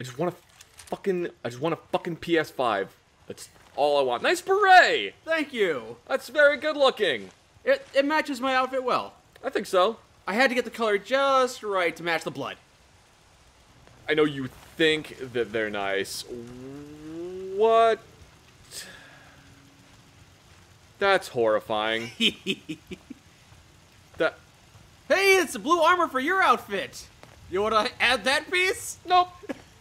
I just want a fucking. I just want a fucking PS5. That's all I want. Nice beret. Thank you. That's very good looking. It, it matches my outfit well. I think so. I had to get the color just right to match the blood. I know you think that they're nice. What? That's horrifying. that. Hey, it's the blue armor for your outfit. You want to add that piece? Nope.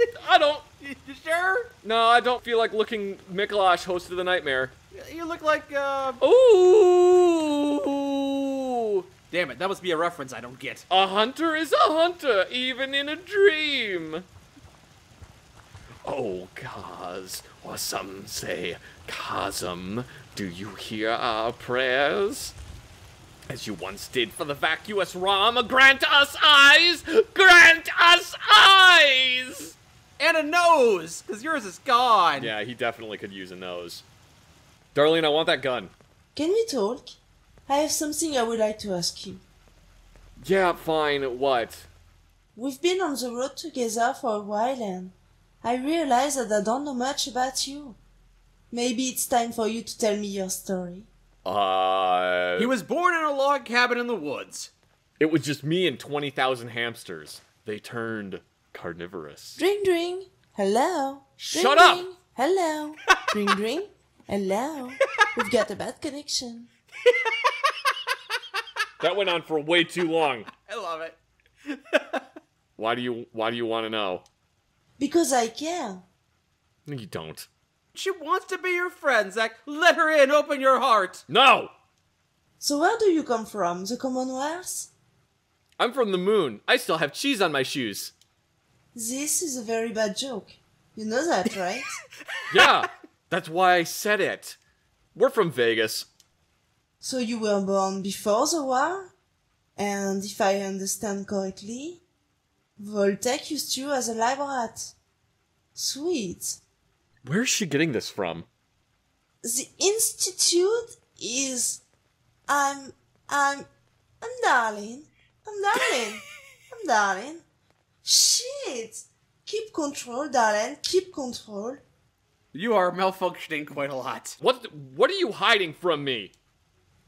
I don't. You sure? No, I don't feel like looking Micolash, host of the nightmare. You look like, uh... Ooh! Damn it, that must be a reference I don't get. A hunter is a hunter, even in a dream. Oh, Kos, or some say Kosm, do you hear our prayers? As you once did for the vacuous Rom, grant us eyes! Grant us eyes! And a nose, because yours is gone. Yeah, he definitely could use a nose. Darlene, I want that gun. Can we talk? I have something I would like to ask you. Yeah, fine, what? We've been on the road together for a while and I realize that I don't know much about you. Maybe it's time for you to tell me your story. Uh. He was born in a log cabin in the woods. It was just me and 20,000 hamsters. They turned carnivorous. Dring dring. Hello. Dring, Shut up! Hello. dring dring. Hello. We've got a bad connection. That went on for way too long. I love it. Why do you why do you want to know? Because I care. No, you don't. She wants to be your friend, Zach. Let her in. Open your heart. No! So where do you come from? The Commonwealth? I'm from the moon. I still have cheese on my shoes. This is a very bad joke. You know that, right? Yeah, that's why I said it. We're from Vegas. so you were born before the war? And if I understand correctly, Vault-Tec used you as a live rat. Sweet. Where's she getting this from? The institute is I'm I'm I'm Darlene. I'm Darlene. I'm Darlene. Shit. Keep control, darling. Keep control. You are malfunctioning quite a lot. What what are you hiding from me?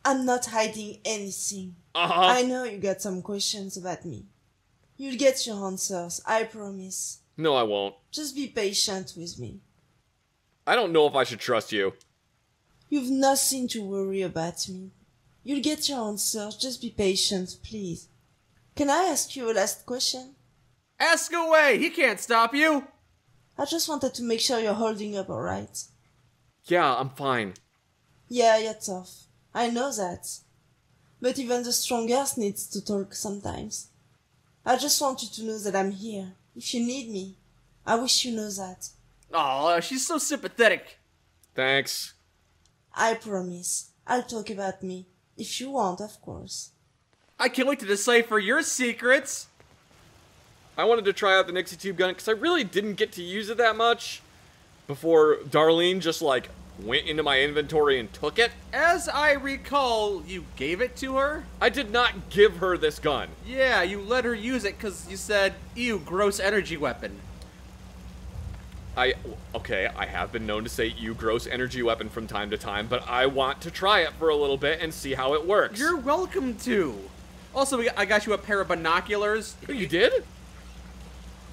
I'm not hiding anything. Uh-huh. I know you got some questions about me. You'll get your answers, I promise. No, I won't. Just be patient with me. I don't know if I should trust you. You've nothing to worry about me. You'll get your answers, just be patient, please. Can I ask you a last question? Ask away. He can't stop you. I just wanted to make sure you're holding up alright. Yeah, I'm fine. Yeah, you're tough. I know that. But even the strongest needs to talk sometimes. I just want you to know that I'm here. If you need me, I wish you know that. Oh, she's so sympathetic. Thanks. I promise. I'll talk about me. If you want, of course. I can't wait to decipher your secrets. I wanted to try out the Nixie Tube gun because I really didn't get to use it that much before Darlene just like went into my inventory and took it. As I recall, you gave it to her? I did not give her this gun. Yeah, you let her use it because you said, ew, gross energy weapon. I okay, I have been known to say you gross energy weapon from time to time, but I want to try it for a little bit and see how it works. You're welcome to. Also, we, I got you a pair of binoculars. Oh, you did?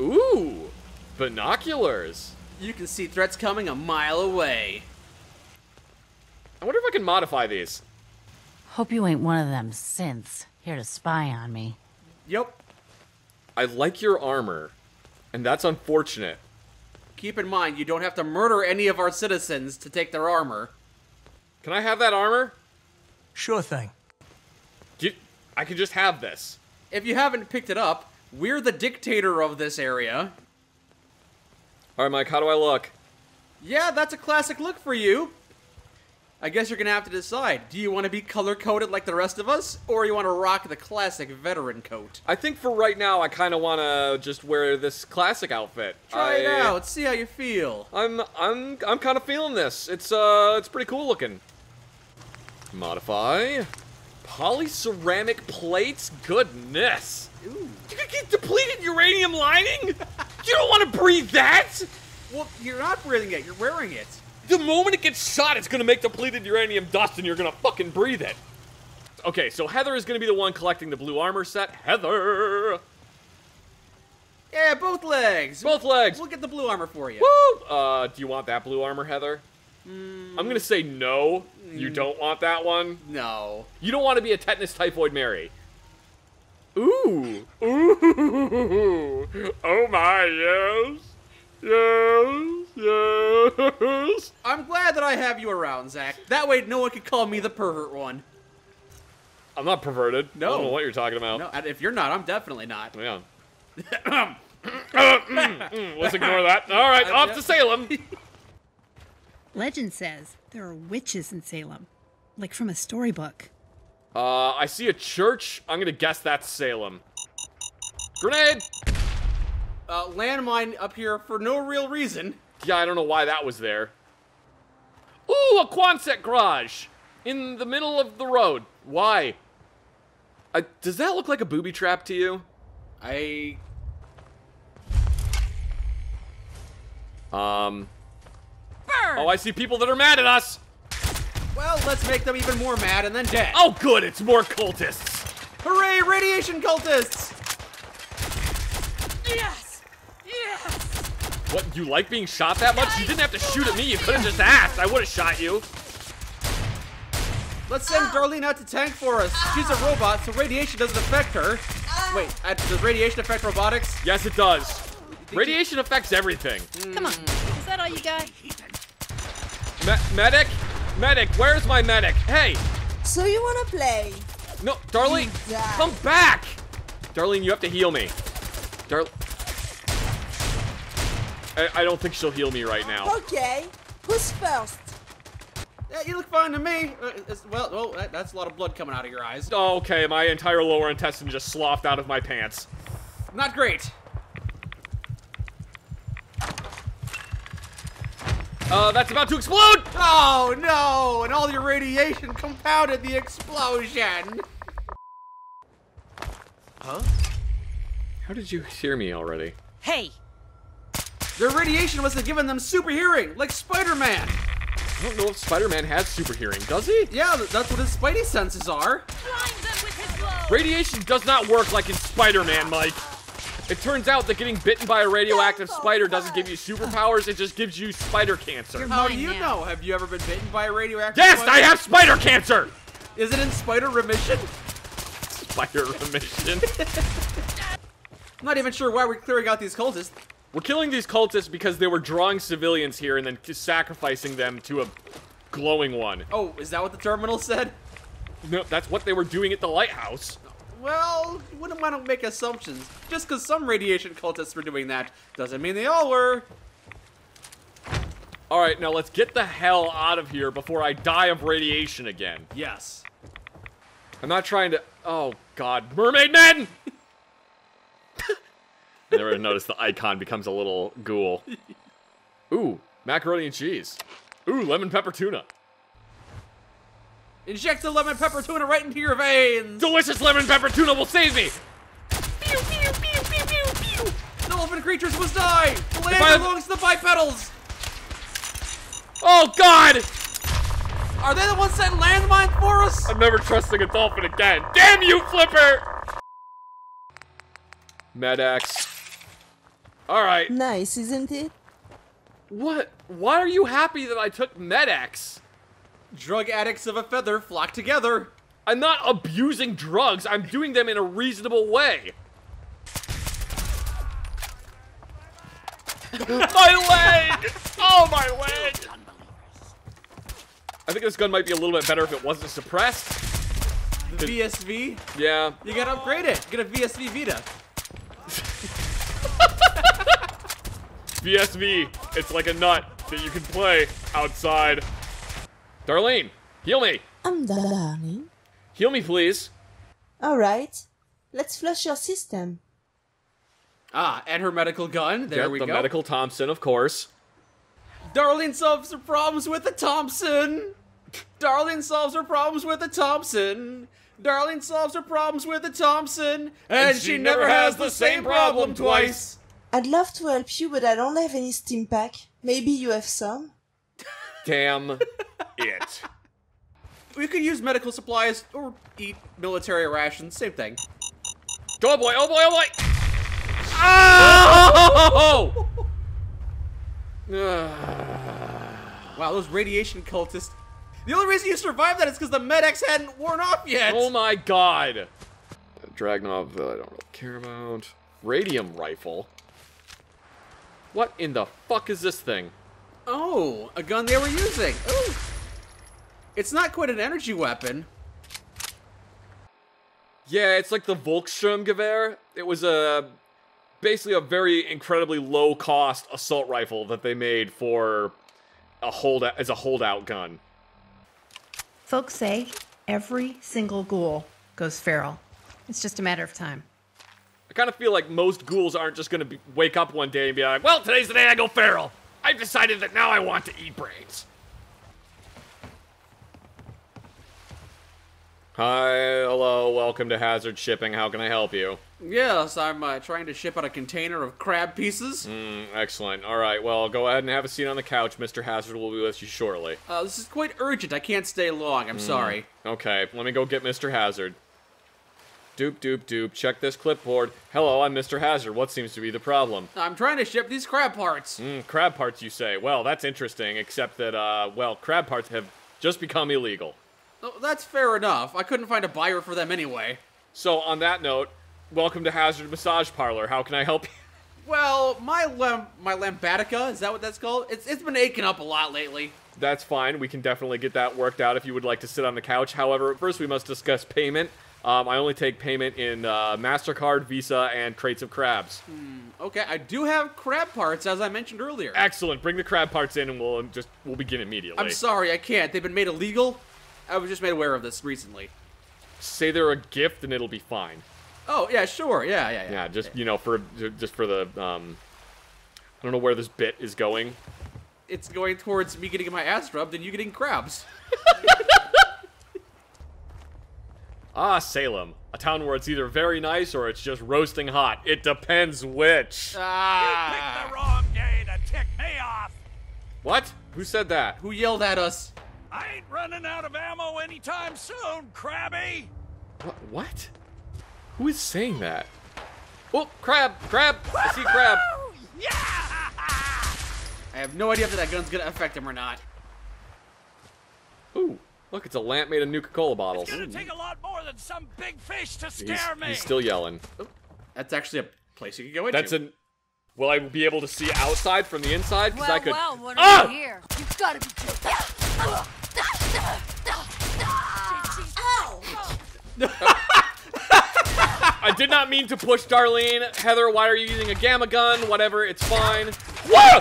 Ooh, binoculars. You can see threats coming a mile away. I wonder if I can modify these. Hope you ain't one of them synths here to spy on me. Yep. I like your armor, and that's unfortunate. Keep in mind, you don't have to murder any of our citizens to take their armor. Can I have that armor? Sure thing. Do- I can just have this. If you haven't picked it up, we're the dictator of this area. All right, Mike, how do I look? Yeah, that's a classic look for you. I guess you're gonna have to decide. Do you want to be color coded like the rest of us, or you want to rock the classic veteran coat? I think for right now, I kind of want to just wear this classic outfit. Try it out. See how you feel. I'm I'm I'm kind of feeling this. It's uh it's pretty cool looking. Modify. Polyceramic plates? Goodness. Ooh. You could get depleted uranium lining? You don't want to breathe that? Well, you're not breathing it. You're wearing it. The moment it gets shot, it's gonna make depleted uranium dust and you're gonna fucking breathe it. Okay, so Heather is gonna be the one collecting the blue armor set. Heather! Yeah, both legs. Both legs! We'll get the blue armor for you. Woo! Uh, do you want that blue armor, Heather? Mm. I'm gonna say no. You don't want that one. No. You don't want to be a tetanus typhoid Mary. Ooh. Ooh. Oh my, yes. Yes. Yes. I'm glad that I have you around, Zach. That way, no one can call me the pervert one. I'm not perverted. No. I No. don't know what you're talking about. No, if you're not, I'm definitely not. Yeah. Mm, mm, mm, mm, Let's ignore that. All right, off to Salem. Legend says there are witches in Salem, like from a storybook. Uh, I see a church. I'm gonna guess that's Salem. Grenade! Uh, landmine up here for no real reason. Yeah, I don't know why that was there. Ooh, a Quonset garage in the middle of the road. Why? I, does that look like a booby trap to you? I. Um. Burn! Oh, I see people that are mad at us. Well, let's make them even more mad and then dead. Oh, good, it's more cultists. Hooray, radiation cultists! Yes! Yes! What? You like being shot that much? You didn't have to shoot at me. You could have just asked. I would have shot you. Let's send ah. Darlene out to tank for us. She's a ah. robot, so radiation doesn't affect her. Ah. Wait, uh, does radiation affect robotics? Yes, it does. Radiation affects everything. Come on. Hmm. Is that all you got? Me- medic, medic, where's my medic? Hey, So you wanna play? no, Darlene, Die. come back. Darlene, you have to heal me. Dar. I, I don't think she'll heal me right now. Okay. Who's first? Yeah, you look fine to me. Uh, well, well, that, that's a lot of blood coming out of your eyes. Oh, okay, my entire lower intestine just sloughed out of my pants. Not great. Uh, that's about to explode! Oh no! And all your radiation compounded the explosion. Huh? How did you hear me already? Hey! Their radiation must have given them super hearing, like Spider-Man. I don't know if Spider-Man has super hearing, does he? Yeah, that's what his Spidey senses are. Blind them with his! Radiation does not work like in Spider-Man, Mike. It turns out that getting bitten by a radioactive spider doesn't give you superpowers, it just gives you spider cancer. You're How do you now. know? Have you ever been bitten by a radioactive? Yes, spider? I have spider cancer! Is it in spider remission? Spider remission. I'm not even sure why we're clearing out these cultists. We're killing these cultists because they were drawing civilians here and then sacrificing them to a glowing one. Oh, is that what the terminal said? No, that's what they were doing at the lighthouse. Well, wouldn't want to make assumptions. Just because some radiation cultists were doing that doesn't mean they all were. All right, now let's get the hell out of here before I die of radiation again. Yes. I'm not trying to. Oh God, mermaid men! I never noticed the icon becomes a little ghoul. Ooh, macaroni and cheese. Ooh, lemon pepper tuna. Inject the lemon pepper tuna right into your veins. Delicious lemon pepper tuna will save me. The elephant creatures must die. The land I- belongs to the bipedals. Oh God! Are they the ones setting landmines for us? I'm never trusting a dolphin again. Damn you, Flipper! Med-X. All right. Nice, isn't it? What? Why are you happy that I took Med-X? Drug addicts of a feather flock together. I'm not abusing drugs. I'm doing them in a reasonable way. my leg! Oh, my leg! I think this gun might be a little bit better if it wasn't suppressed. The VSV. Yeah. You gotta upgrade it. Get a VSV Vita. VSV. It's like a nut that you can play outside. Darlene, heal me. I'm Darlene. Heal me, please. Alright. Let's flush your system. Ah, and her medical gun. There Get we the go. medical Thompson, of course. Darlene solves her problems with a Thompson. Darlene solves her problems with a Thompson. Darlene solves her problems with a Thompson. And, she, never has the same problem twice. I'd love to help you, but I don't have any stimpak. Maybe you have some? Damn it. We could use medical supplies or eat military rations. Same thing. Oh boy, oh boy, oh boy! Oh! Wow, those radiation cultists. The only reason you survived that is because the Med-X hadn't worn off yet. oh my god! Dragunov, uh, I don't really care about. Radium rifle? What in the fuck is this thing? Oh, a gun they were using. Ooh. It's not quite an energy weapon. Yeah, it's like the Volkssturmgewehr. It was a basically a very incredibly low cost assault rifle that they made for a hold as a holdout gun. Folks say every single ghoul goes feral. It's just a matter of time. I kind of feel like most ghouls aren't just gonna wake up one day and be like, "Well, today's the day I go feral. I've decided that now I want to eat brains." Hi, hello, welcome to Hazard Shipping. How can I help you? Yes, I'm uh, trying to ship out a container of crab pieces. Mm, excellent. All right, well, go ahead and have a seat on the couch. Mr. Hazard will be with you shortly. Uh, this is quite urgent. I can't stay long. I'm sorry. Okay, let me go get Mr. Hazard. Doop, doop, doop. Check this clipboard. Hello, I'm Mr. Hazard. What seems to be the problem? I'm trying to ship these crab parts. Mm, crab parts, you say? Well, that's interesting, except that, uh, well, crab parts have just become illegal. Oh, that's fair enough. I couldn't find a buyer for them anyway. So, on that note, welcome to Hazard Massage Parlor. How can I help you? Well, my lam- my lambatica, is that what that's called? It's it's been aching up a lot lately. That's fine. We can definitely get that worked out if you would like to sit on the couch. However, first we must discuss payment. Um, I only take payment in uh, MasterCard, Visa, and crates of crabs. Okay, I do have crab parts, as I mentioned earlier. Excellent. Bring the crab parts in, and we'll just we'll begin immediately. I'm sorry, I can't. They've been made illegal. I was just made aware of this recently. Say they're a gift, and it'll be fine. Oh yeah, sure, yeah, yeah, yeah. Yeah, just you know, for just for the um, I don't know where this bit is going. It's going towards me getting my ass rubbed and you getting crabs. Ah, Salem, a town where it's either very nice or it's just roasting hot. It depends which. Ah! You picked the wrong day to tick me off. What? Who said that? Who yelled at us? I ain't running out of ammo anytime soon, Krabby. What? What? Who is saying that? Oh, crab! Crab! I see crab. Yeah! I have no idea if that gun's gonna affect him or not. Ooh, look, it's a lamp made of Nuka-Cola bottles. It's gonna take a lot more than some big fish to He's, scare me. he's still yelling. That's actually a place you can go into. That's an. Will I be able to see outside from the inside? Because Well, I could. well, what Ah! we here? You've got to be joking. Ow! I did not mean to push Darlene. Heather, why are you using a gamma gun? Whatever, it's fine. Whoa!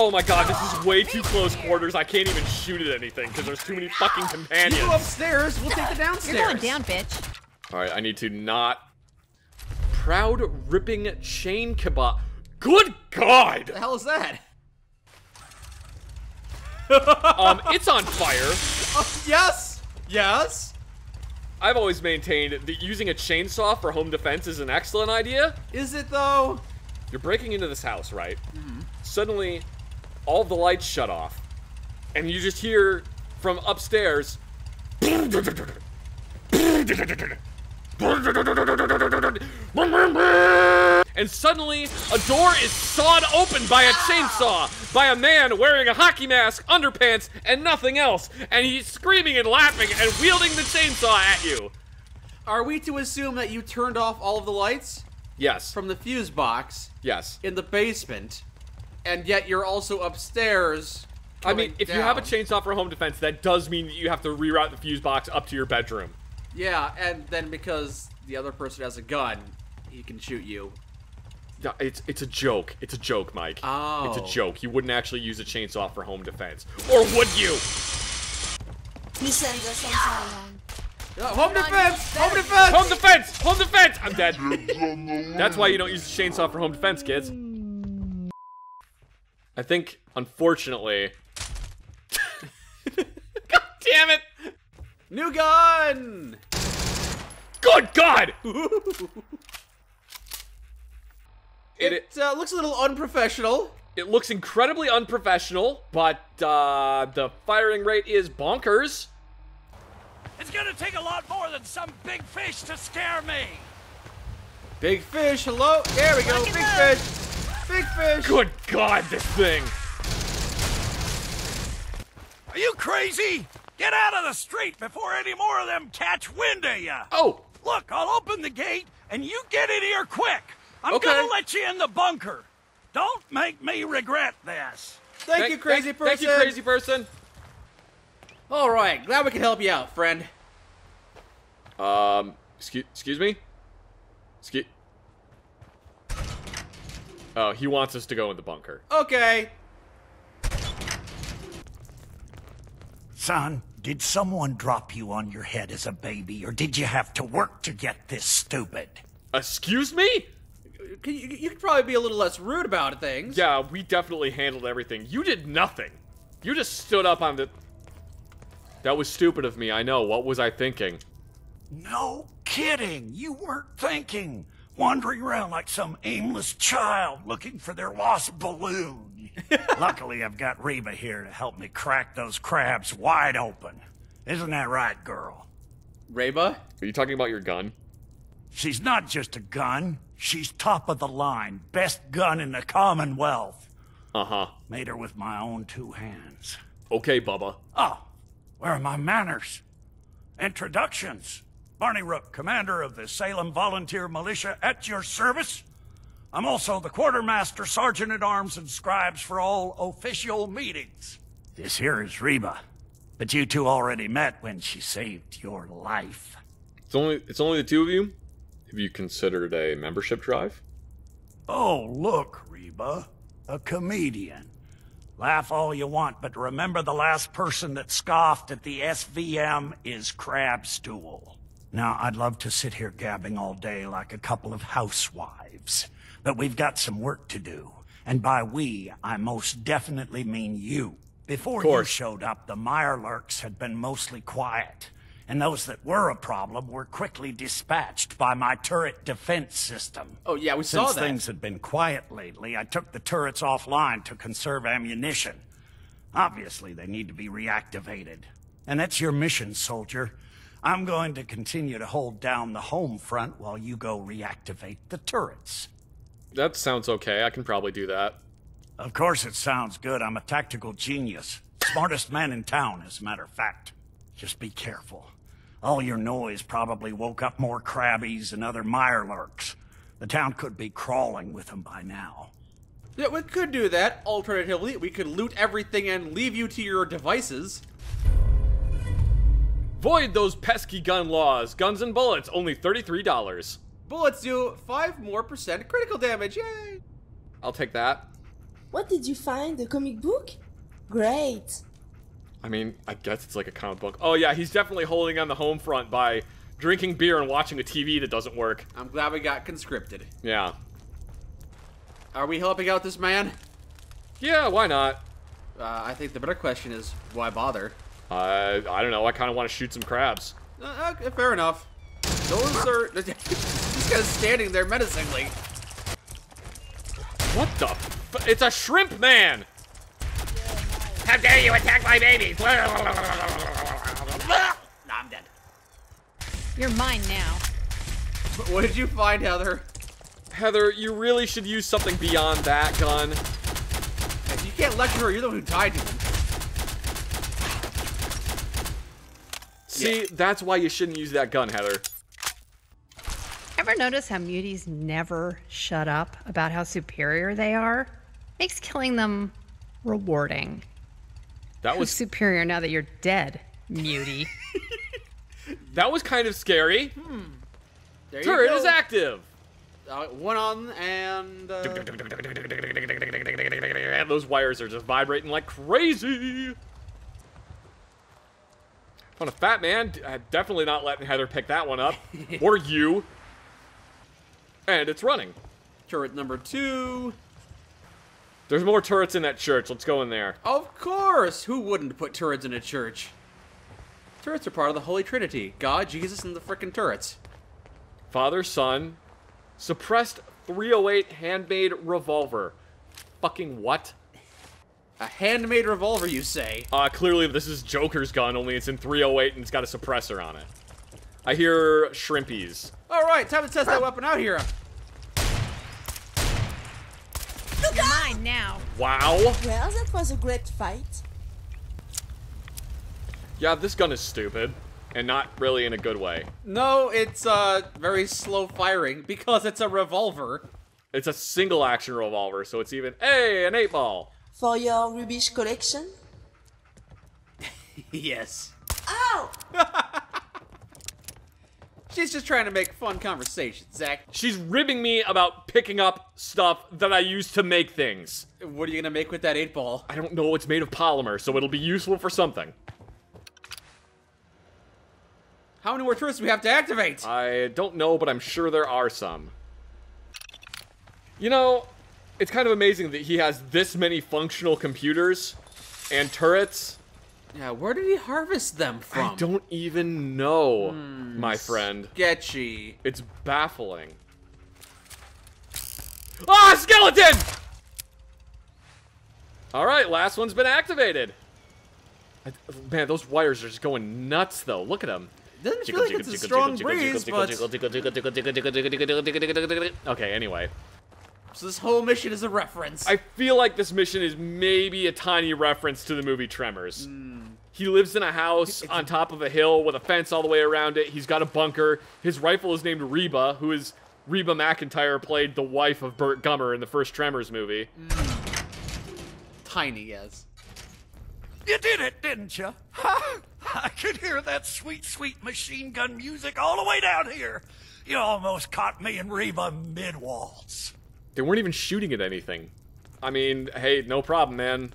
Oh my god, this is way too close quarters. I can't even shoot at anything because there's too many fucking companions. You go upstairs, we'll take the downstairs. You're going down, bitch. Alright, I need to not. Proud ripping chain kebab. Good god! What the hell is that? Um, it's on fire. Oh, yes! Yes! I've always maintained that using a chainsaw for home defense is an excellent idea. Is it though? You're breaking into this house, right? Suddenly, all the lights shut off, and you just hear from upstairs. And suddenly, a door is sawed open by a chainsaw by a man wearing a hockey mask, underpants, and nothing else. And he's screaming and laughing and wielding the chainsaw at you. Are we to assume that you turned off all of the lights Yes. from the fuse box yes. in the basement, and yet you're also upstairs? I mean, going if you have a chainsaw for home defense, that does mean that you have to reroute the fuse box up to your bedroom. Yeah, and then because the other person has a gun, he can shoot you. No, it's it's a joke. It's a joke, Mike. Oh. It's a joke. You wouldn't actually use a chainsaw for home defense, or would you? Listen, there's something wrong. Uh, home defense! Home defense! Home defense! Home defense! I'm dead. That's why you don't use a chainsaw for home defense, kids. I think, unfortunately. God damn it! New gun! Good God! It- It, uh, looks a little unprofessional. It looks incredibly unprofessional, but uh, the firing rate is bonkers. It's gonna take a lot more than some big fish to scare me. Big fish, hello? There we go, Look big at fish. Big fish. Good God, this thing. Are you crazy? Get out of the street before any more of them catch wind of you. Oh, Look, I'll open the gate and you get in here quick. I'm Okay. gonna let you in the bunker. Don't make me regret this. Thank, you, crazy thank, person. Thank you, crazy person. All right, glad we can help you out, friend. Um, excuse, excuse me? Excuse. Oh, he wants us to go in the bunker. Okay. Son, did someone drop you on your head as a baby, or did you have to work to get this stupid? Excuse me? Can you, you could probably be a little less rude about things. Yeah, we definitely handled everything. You did nothing. You just stood up on the. That was stupid of me, I know. What was I thinking? No kidding. You weren't thinking. Wandering around like some aimless child looking for their lost balloon. Luckily, I've got Reba here to help me crack those crabs wide open. Isn't that right, girl? Reba? Are you talking about your gun? She's not just a gun. She's top of the line. Best gun in the Commonwealth. Uh huh. Made her with my own two hands. Okay, Bubba. Oh, where are my manners? Introductions. Barney Rook, commander of the Salem Volunteer Militia, at your service. I'm also the quartermaster, sergeant at arms, and scribes for all official meetings. This here is Reba, but you two already met when she saved your life. It's only it's only the two of you. Have you considered a membership drive? Oh, look, Reba, a comedian. Laugh all you want, but remember the last person that scoffed at the SVM is Crabstool. Now, I'd love to sit here gabbing all day like a couple of housewives, but we've got some work to do. And by we, I most definitely mean you. Before you showed up, the Mirelurks had been mostly quiet, and those that were a problem were quickly dispatched by my turret defense system. Oh, yeah, we saw Since that. Since things had been quiet lately, I took the turrets offline to conserve ammunition. Obviously, they need to be reactivated. And that's your mission, soldier. I'm going to continue to hold down the home front while you go reactivate the turrets. That sounds okay. I can probably do that. Of course, it sounds good. I'm a tactical genius. Smartest man in town, as a matter of fact. Just be careful. All your noise probably woke up more crabbies and other mirelurks. The town could be crawling with them by now. Yeah, we could do that. Alternatively, we could loot everything and leave you to your devices. Void those pesky gun laws. Guns and bullets, only $33. Bullets do 5 more percent critical damage. Yay! I'll take that. What did you find? The comic book? Great. I mean, I guess it's like a comic book. Oh yeah, he's definitely holding on the home front by drinking beer and watching a TV that doesn't work. I'm glad we got conscripted. Yeah. Are we helping out this man? Yeah, why not? Uh, I think the better question is, why bother? Uh, I don't know. I kind of want to shoot some crabs. Uh, okay, fair enough. Those are... This guy's standing there menacingly. What the? F- it's a shrimp man. How dare you attack my babies? Nah, I'm dead. You're mine now. But what did you find, Heather? Heather, you really should use something beyond that gun. If you can't lecture her, you're the one who tied to him. See, that's why you shouldn't use that gun, Heather. Ever notice how muties never shut up about how superior they are? Makes killing them rewarding. That Who's was superior now that you're dead, mutie? that was kind of scary. There Turret you is active. Uh, one on and... Uh, And those wires are just vibrating like crazy. Found a fat man. Uh, Definitely not letting Heather pick that one up. or you. And it's running. turret number two. There's more turrets in that church. Let's go in there. Of course! Who wouldn't put turrets in a church? Turrets are part of the Holy Trinity. God, Jesus, and the frickin' turrets. Father, Son, suppressed 308 handmade revolver. Fucking what? A handmade revolver, you say? Uh, clearly this is Joker's gun, only it's in 308 and it's got a suppressor on it. I hear shrimpies. All right, time to test that weapon out here. You're mine now. Wow. Well, that was a great fight. Yeah, this gun is stupid. And not really in a good way. No, it's uh very slow firing because it's a revolver. It's a single action revolver, so it's even. Hey, an 8 ball! For your rubbish collection? yes. Ow! She's just trying to make fun conversation, Zach. She's ribbing me about picking up stuff that I use to make things. What are you gonna make with that eight ball? I don't know, it's made of polymer, so it'll be useful for something. How many more turrets do we have to activate? I don't know, but I'm sure there are some. You know, it's kind of amazing that he has this many functional computers and turrets. yeah, where did he harvest them from? I don't even know, my friend. Sketchy. It's baffling. Ah, skeleton! Alright, last one's been activated. I- man, those wires are just going nuts, though. Look at them. Doesn't feel like it's a strong breeze, but Okay, anyway. So this whole mission is a reference. I feel like this mission is maybe a tiny reference to the movie Tremors. He lives in a house on top of a hill with a fence all the way around it. He's got a bunker. His rifle is named Reba, who is Reba McEntire played the wife of Burt Gummer in the first Tremors movie. Mm. Tiny, yes. You did it, didn't you? Ha! I could hear that sweet, sweet machine gun music all the way down here. You almost caught me and Reba mid-waltz. They weren't even shooting at anything. I mean, hey, no problem, man.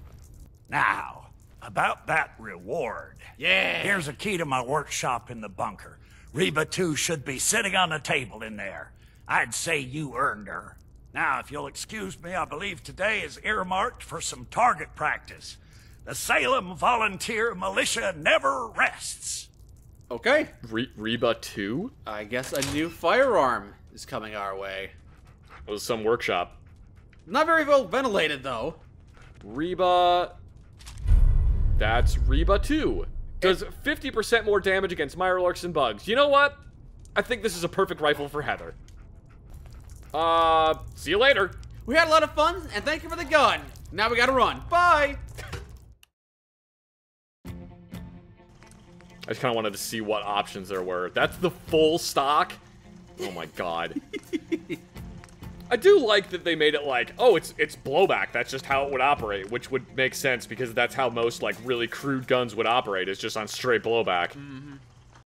Now, about that reward. Yeah. Here's a key to my workshop in the bunker. Reba 2 should be sitting on the table in there. I'd say you earned her. Now, if you'll excuse me, I believe today is earmarked for some target practice. The Salem Volunteer Militia never rests. Okay. Re- Reba 2? I guess a new firearm is coming our way. It was some workshop. Not very well ventilated, though. Reba. That's Reba 2. Does 50% more damage against Mirelurks and bugs. You know what? I think this is a perfect rifle for Heather. Uh, see you later. We had a lot of fun, and thank you for the gun. Now we gotta run. Bye. I just kind of wanted to see what options there were. That's the full stock? Oh my god. I do like that they made it like, oh, it's it's blowback. That's just how it would operate, which would make sense because that's how most like really crude guns would operate. Is just on straight blowback. Mm-hmm.